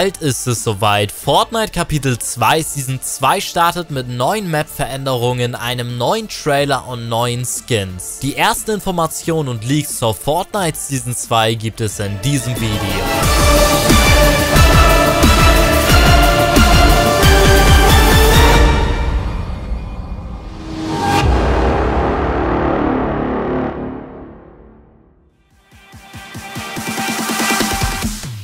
Bald ist es soweit. Fortnite Kapitel 2 Season 2 startet mit neuen Map-Veränderungen, einem neuen Trailer und neuen Skins. Die ersten Informationen und Leaks zur Fortnite Season 2 gibt es in diesem Video.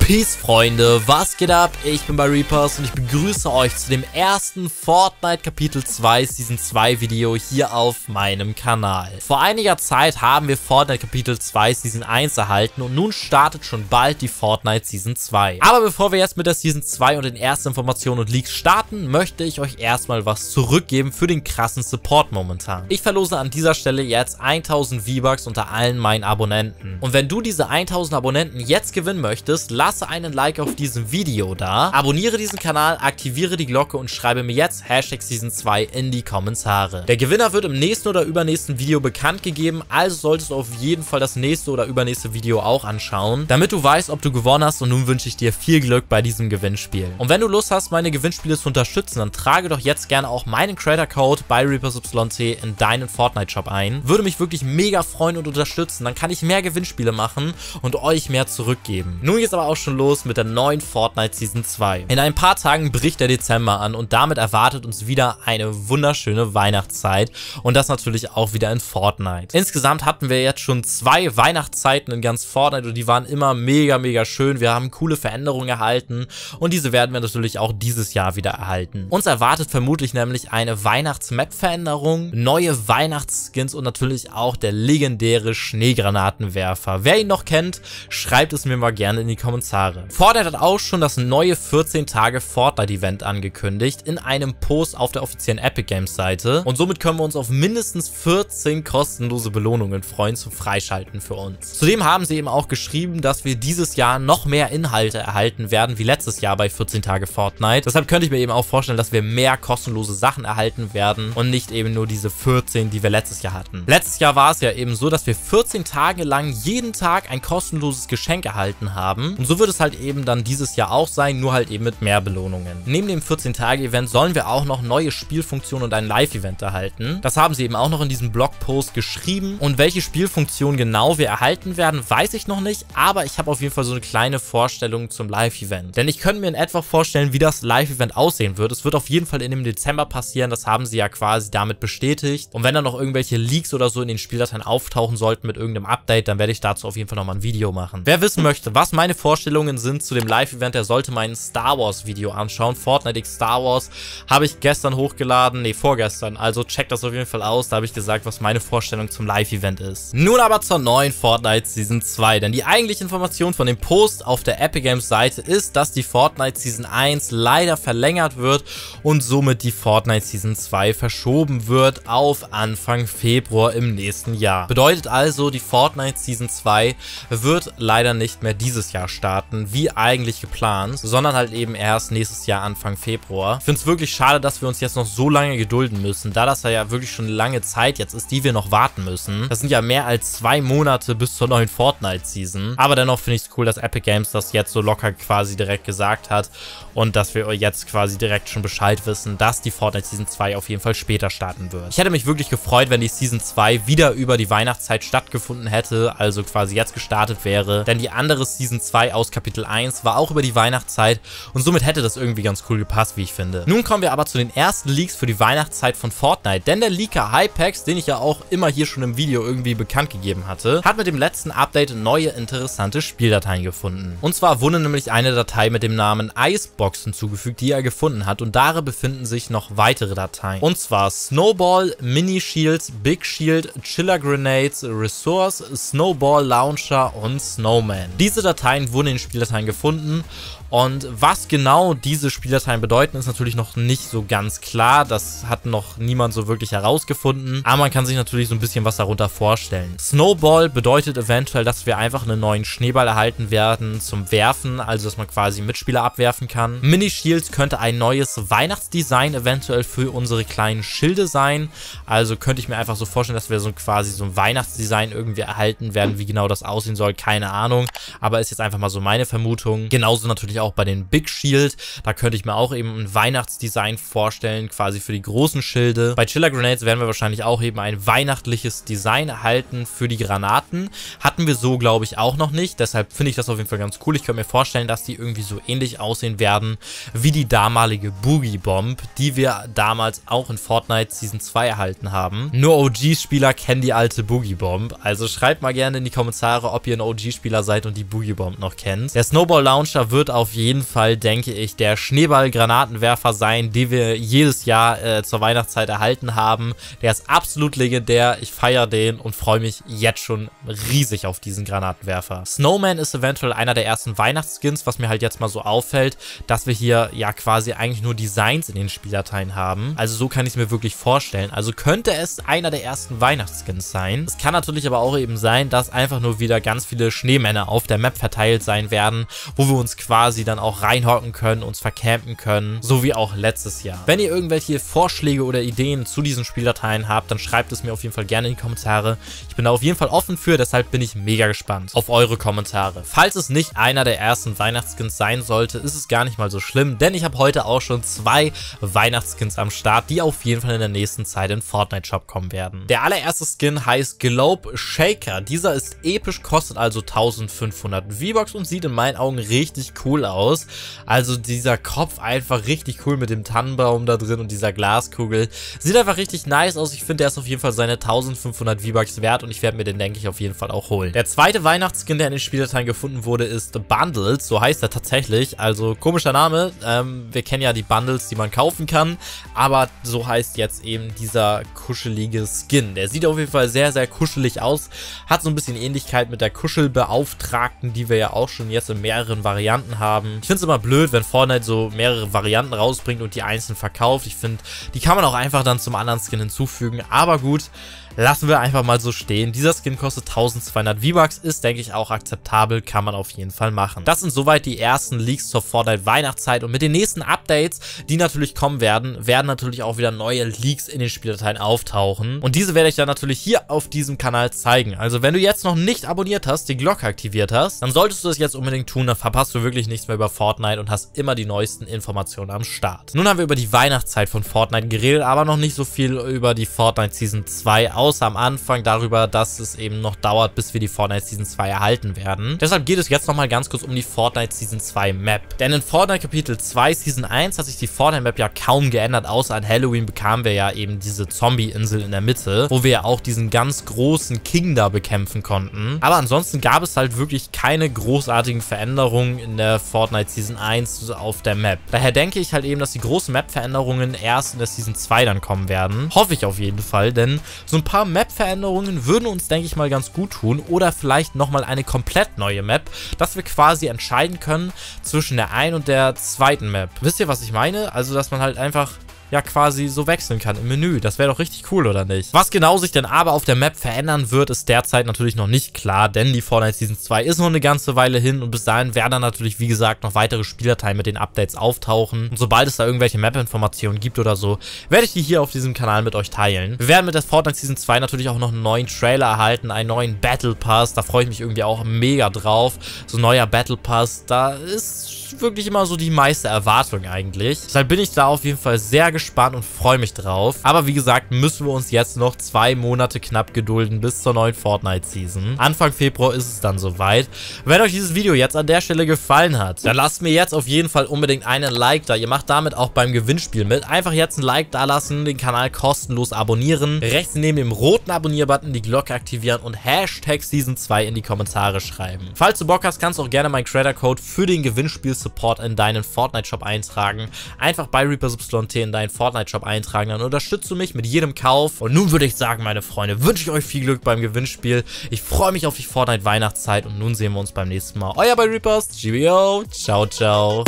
Peace Freunde, was geht ab? Ich bin bei Reapers und ich begrüße euch zu dem ersten Fortnite Kapitel 2 Season 2 Video hier auf meinem Kanal. Vor einiger Zeit haben wir Fortnite Kapitel 2 Season 1 erhalten und nun startet schon bald die Fortnite Season 2. Aber bevor wir jetzt mit der Season 2 und den ersten Informationen und Leaks starten, möchte ich euch erstmal was zurückgeben für den krassen Support momentan. Ich verlose an dieser Stelle jetzt 1000 V-Bucks unter allen meinen Abonnenten. Und wenn du diese 1000 Abonnenten jetzt gewinnen möchtest, lass lasse einen Like auf diesem Video da, abonniere diesen Kanal, aktiviere die Glocke und schreibe mir jetzt Hashtag Season 2 in die Kommentare. Der Gewinner wird im nächsten oder übernächsten Video bekannt gegeben, also solltest du auf jeden Fall das nächste oder übernächste Video auch anschauen, damit du weißt, ob du gewonnen hast und nun wünsche ich dir viel Glück bei diesem Gewinnspiel. Und wenn du Lust hast, meine Gewinnspiele zu unterstützen, dann trage doch jetzt gerne auch meinen Creator Code bei ReapersYT in deinen Fortnite Shop ein. Würde mich wirklich mega freuen und unterstützen, dann kann ich mehr Gewinnspiele machen und euch mehr zurückgeben. Nun geht's aber auch schon schon los mit der neuen Fortnite Season 2. In ein paar Tagen bricht der Dezember an und damit erwartet uns wieder eine wunderschöne Weihnachtszeit und das natürlich auch wieder in Fortnite. Insgesamt hatten wir jetzt schon zwei Weihnachtszeiten in ganz Fortnite und die waren immer mega, mega schön. Wir haben coole Veränderungen erhalten und diese werden wir natürlich auch dieses Jahr wieder erhalten. Uns erwartet vermutlich nämlich eine Weihnachts-Map-Veränderung, neue Weihnachtsskins und natürlich auch der legendäre Schneegranatenwerfer. Wer ihn noch kennt, schreibt es mir mal gerne in die Kommentare Kommentare. Fortnite hat auch schon das neue 14 Tage Fortnite Event angekündigt in einem Post auf der offiziellen Epic Games Seite und somit können wir uns auf mindestens 14 kostenlose Belohnungen freuen zum Freischalten für uns. Zudem haben sie eben auch geschrieben, dass wir dieses Jahr noch mehr Inhalte erhalten werden wie letztes Jahr bei 14 Tage Fortnite. Deshalb könnte ich mir eben auch vorstellen, dass wir mehr kostenlose Sachen erhalten werden und nicht eben nur diese 14, die wir letztes Jahr hatten. Letztes Jahr war es ja eben so, dass wir 14 Tage lang jeden Tag ein kostenloses Geschenk erhalten haben und so wird es halt eben dann dieses Jahr auch sein, nur halt eben mit mehr Belohnungen. Neben dem 14-Tage-Event sollen wir auch noch neue Spielfunktionen und ein Live-Event erhalten. Das haben sie eben auch noch in diesem Blogpost geschrieben. Und welche Spielfunktionen genau wir erhalten werden, weiß ich noch nicht, aber ich habe auf jeden Fall so eine kleine Vorstellung zum Live-Event. Denn ich könnte mir in etwa vorstellen, wie das Live-Event aussehen wird. Es wird auf jeden Fall in dem Dezember passieren, das haben sie ja quasi damit bestätigt. Und wenn dann noch irgendwelche Leaks oder so in den Spieldateien auftauchen sollten mit irgendeinem Update, dann werde ich dazu auf jeden Fall nochmal ein Video machen. Wer wissen möchte, was meine Vorstellung Vorstellungen sind zu dem Live-Event, der sollte mein Star Wars Video anschauen. Fortnite X Star Wars habe ich gestern hochgeladen, nee, vorgestern. Also checkt das auf jeden Fall aus. Da habe ich gesagt, was meine Vorstellung zum Live-Event ist. Nun aber zur neuen Fortnite Season 2, denn die eigentliche Information von dem Post auf der Epic Games Seite ist, dass die Fortnite Season 1 leider verlängert wird und somit die Fortnite Season 2 verschoben wird auf Anfang Februar im nächsten Jahr. Bedeutet also, die Fortnite Season 2 wird leider nicht mehr dieses Jahr starten starten, wie eigentlich geplant, sondern halt eben erst nächstes Jahr Anfang Februar. Ich finde es wirklich schade, dass wir uns jetzt noch so lange gedulden müssen, da das ja wirklich schon lange Zeit jetzt ist, die wir noch warten müssen. Das sind ja mehr als zwei Monate bis zur neuen Fortnite-Season. Aber dennoch finde ich es cool, dass Epic Games das jetzt so locker quasi direkt gesagt hat und dass wir jetzt quasi direkt schon Bescheid wissen, dass die Fortnite Season 2 auf jeden Fall später starten wird. Ich hätte mich wirklich gefreut, wenn die Season 2 wieder über die Weihnachtszeit stattgefunden hätte, also quasi jetzt gestartet wäre, denn die andere Season 2 aus aus Kapitel 1, war auch über die Weihnachtszeit und somit hätte das irgendwie ganz cool gepasst, wie ich finde. Nun kommen wir aber zu den ersten Leaks für die Weihnachtszeit von Fortnite, denn der Leaker Hypex, den ich ja auch immer hier schon im Video irgendwie bekannt gegeben hatte, hat mit dem letzten Update neue interessante Spieldateien gefunden. Und zwar wurde nämlich eine Datei mit dem Namen Icebox hinzugefügt, die er gefunden hat und darin befinden sich noch weitere Dateien. Und zwar Snowball, Mini Shields, Big Shield, Chiller Grenades, Resource, Snowball Launcher und Snowman. Diese Dateien wurden in Spieldateien gefunden und was genau diese Spieldateien bedeuten, ist natürlich noch nicht so ganz klar. Das hat noch niemand so wirklich herausgefunden. Aber man kann sich natürlich so ein bisschen was darunter vorstellen. Snowball bedeutet eventuell, dass wir einfach einen neuen Schneeball erhalten werden zum Werfen. Also, dass man quasi Mitspieler abwerfen kann. Mini Shields könnte ein neues Weihnachtsdesign eventuell für unsere kleinen Schilde sein. Also könnte ich mir einfach so vorstellen, dass wir so quasi so ein Weihnachtsdesign irgendwie erhalten werden. Wie genau das aussehen soll, keine Ahnung. Aber ist jetzt einfach mal so meine Vermutung. Genauso natürlich auch bei den Big Shield. Da könnte ich mir auch eben ein Weihnachtsdesign vorstellen, quasi für die großen Schilde. Bei Chiller Grenades werden wir wahrscheinlich auch eben ein weihnachtliches Design erhalten für die Granaten. Hatten wir so, glaube ich, auch noch nicht. Deshalb finde ich das auf jeden Fall ganz cool. Ich könnte mir vorstellen, dass die irgendwie so ähnlich aussehen werden wie die damalige Boogie Bomb, die wir damals auch in Fortnite Season 2 erhalten haben. Nur OG-Spieler kennen die alte Boogie Bomb. Also schreibt mal gerne in die Kommentare, ob ihr ein OG-Spieler seid und die Boogie Bomb noch kennt. Der Snowball Launcher wird auf jeden Fall, denke ich, der Schneeball-Granatenwerfer sein, den wir jedes Jahr äh, zur Weihnachtszeit erhalten haben. Der ist absolut legendär. Ich feiere den und freue mich jetzt schon riesig auf diesen Granatenwerfer. Snowman ist eventuell einer der ersten Weihnachtsskins, was mir halt jetzt mal so auffällt, dass wir hier ja quasi eigentlich nur Designs in den Spieldateien haben. Also so kann ich es mir wirklich vorstellen. Also könnte es einer der ersten Weihnachtsskins sein. Es kann natürlich aber auch eben sein, dass einfach nur wieder ganz viele Schneemänner auf der Map verteilt sein werden, wo wir uns quasi dann auch reinhocken können, uns vercampen können, so wie auch letztes Jahr. Wenn ihr irgendwelche Vorschläge oder Ideen zu diesen Spieldateien habt, dann schreibt es mir auf jeden Fall gerne in die Kommentare. Ich bin da auf jeden Fall offen für, deshalb bin ich mega gespannt auf eure Kommentare. Falls es nicht einer der ersten Weihnachtsskins sein sollte, ist es gar nicht mal so schlimm, denn ich habe heute auch schon zwei Weihnachtsskins am Start, die auf jeden Fall in der nächsten Zeit in Fortnite Shop kommen werden. Der allererste Skin heißt Globe Shaker. Dieser ist episch, kostet also 1500 V-Bucks und sieht in meinen Augen richtig cool aus. Also dieser Kopf einfach richtig cool mit dem Tannenbaum da drin und dieser Glaskugel. Sieht einfach richtig nice aus. Ich finde, der ist auf jeden Fall seine 1500 V-Bucks wert und ich werde mir den, denke ich, auf jeden Fall auch holen. Der zweite Weihnachtsskin, der in den Spieldateien gefunden wurde, ist Bundles. So heißt er tatsächlich. Also komischer Name. Ähm, wir kennen ja die Bundles, die man kaufen kann. Aber so heißt jetzt eben dieser kuschelige Skin. Der sieht auf jeden Fall sehr, sehr kuschelig aus. Hat so ein bisschen Ähnlichkeit mit der Kuschelbeauftragten, die wir ja auch schon jetzt in mehreren Varianten haben. Ich finde es immer blöd, wenn Fortnite so mehrere Varianten rausbringt und die einzeln verkauft. Ich finde, die kann man auch einfach dann zum anderen Skin hinzufügen. Aber gut, lassen wir einfach mal so stehen. Dieser Skin kostet 1200 V-Bucks, ist denke ich auch akzeptabel, kann man auf jeden Fall machen. Das sind soweit die ersten Leaks zur Fortnite Weihnachtszeit und mit den nächsten Updates, die natürlich kommen werden, werden natürlich auch wieder neue Leaks in den Spieldateien auftauchen und diese werde ich dann natürlich hier auf diesem Kanal zeigen. Also wenn du jetzt noch nicht abonniert hast, die Glocke aktiviert hast, dann solltest du das jetzt unbedingt tun, dann verpasst du wirklich nichts mehr über Fortnite und hast immer die neuesten Informationen am Start. Nun haben wir über die Weihnachtszeit von Fortnite geredet, aber noch nicht so viel über die Fortnite Season 2 aus außer am Anfang darüber, dass es eben noch dauert, bis wir die Fortnite Season 2 erhalten werden. Deshalb geht es jetzt nochmal ganz kurz um die Fortnite Season 2 Map. Denn in Fortnite Kapitel 2 Season 1 hat sich die Fortnite Map ja kaum geändert, außer an Halloween bekamen wir ja eben diese Zombie-Insel in der Mitte, wo wir ja auch diesen ganz großen King da bekämpfen konnten. Aber ansonsten gab es halt wirklich keine großartigen Veränderungen in der Fortnite Season 1 auf der Map. Daher denke ich halt eben, dass die großen Map-Veränderungen erst in der Season 2 dann kommen werden. Hoffe ich auf jeden Fall, denn so ein paar Map-Veränderungen würden uns, denke ich mal, ganz gut tun. Oder vielleicht nochmal eine komplett neue Map, dass wir quasi entscheiden können zwischen der einen und der zweiten Map. Wisst ihr, was ich meine? Also, dass man halt einfach ja quasi so wechseln kann im Menü. Das wäre doch richtig cool, oder nicht? Was genau sich denn aber auf der Map verändern wird, ist derzeit natürlich noch nicht klar, denn die Fortnite Season 2 ist noch eine ganze Weile hin und bis dahin werden dann natürlich, wie gesagt, noch weitere Spielerteile mit den Updates auftauchen. Und sobald es da irgendwelche Map-Informationen gibt oder so, werde ich die hier auf diesem Kanal mit euch teilen. Wir werden mit der Fortnite Season 2 natürlich auch noch einen neuen Trailer erhalten, einen neuen Battle Pass. Da freue ich mich irgendwie auch mega drauf. So ein neuer Battle Pass, da ist wirklich immer so die meiste Erwartung eigentlich. Deshalb bin ich da auf jeden Fall sehr gespannt und freue mich drauf. Aber wie gesagt, müssen wir uns jetzt noch zwei Monate knapp gedulden bis zur neuen Fortnite-Season. Anfang Februar ist es dann soweit. Wenn euch dieses Video jetzt an der Stelle gefallen hat, dann lasst mir jetzt auf jeden Fall unbedingt einen Like da. Ihr macht damit auch beim Gewinnspiel mit. Einfach jetzt ein Like da lassen, den Kanal kostenlos abonnieren. Rechts neben dem roten Abonnier-Button die Glocke aktivieren und Hashtag Season 2 in die Kommentare schreiben. Falls du Bock hast, kannst du auch gerne meinen Creator-Code für den Gewinnspiel Support in deinen Fortnite-Shop eintragen. Einfach bei ReaperSubsLonT in deinen Fortnite-Shop eintragen, dann unterstützt du mich mit jedem Kauf. Und nun würde ich sagen, meine Freunde, wünsche ich euch viel Glück beim Gewinnspiel. Ich freue mich auf die Fortnite-Weihnachtszeit und nun sehen wir uns beim nächsten Mal. Euer bei Reapers, GBO, ciao, ciao.